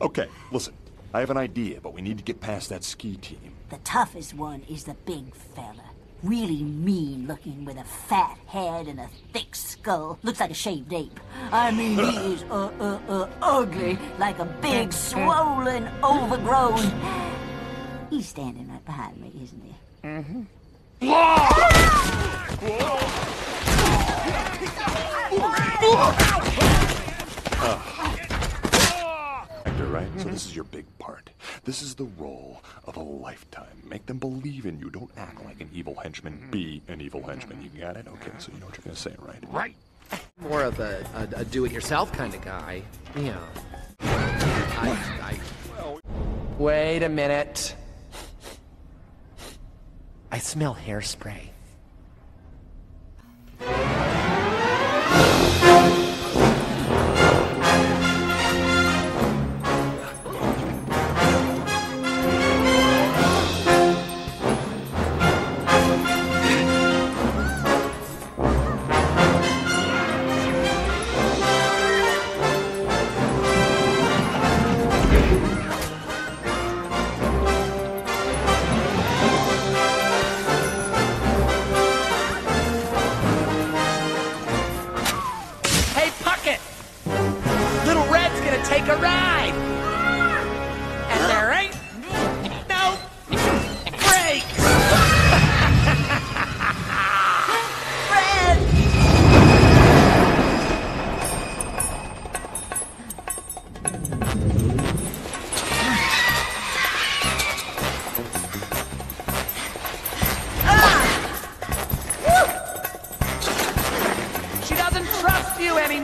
Okay, listen. I have an idea, but we need to get past that ski team. The toughest one is the big fella. Really mean looking with a fat head and a thick skull. Looks like a shaved ape. I mean, he is uh, uh, uh, ugly, like a big, swollen, overgrown. He's standing right behind me, isn't he? Actor, right? So this is your big part. This is the role of a lifetime. Make them believe in you. Don't act like an evil henchman. Mm-hmm. Be an evil henchman. You got it? Okay, so you know what you're gonna say, right? Right. More of a, a, a do-it-yourself kind of guy. You know. I, I... Wait a minute. I smell hairspray.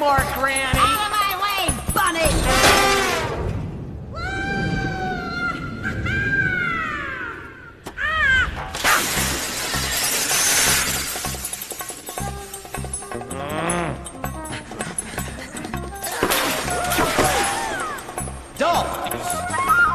Trust you anymore, Granny! Out of my way, bunny! Dolph!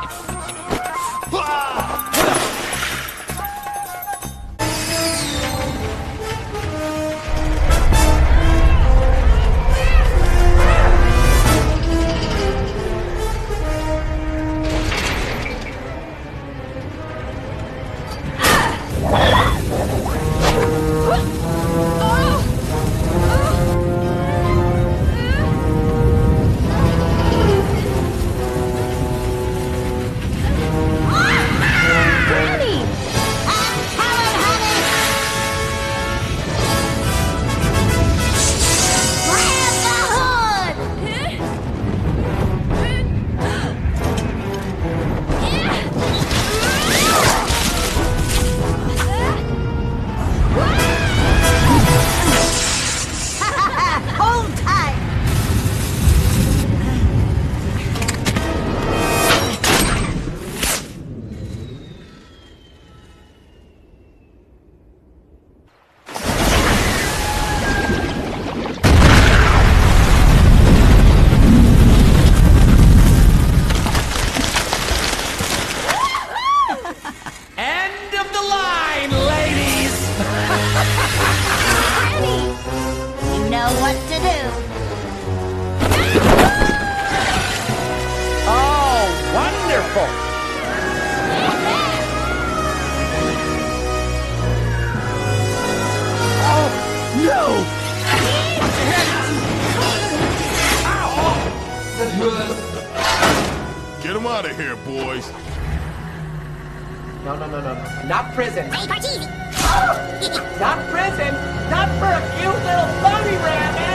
Know what to do. Oh, wonderful! Get him out of here, boys. No, no, no, no, no. Not prison. Not prison. Not for a cute little bunny rabbit.